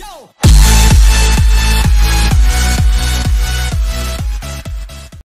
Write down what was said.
Yo!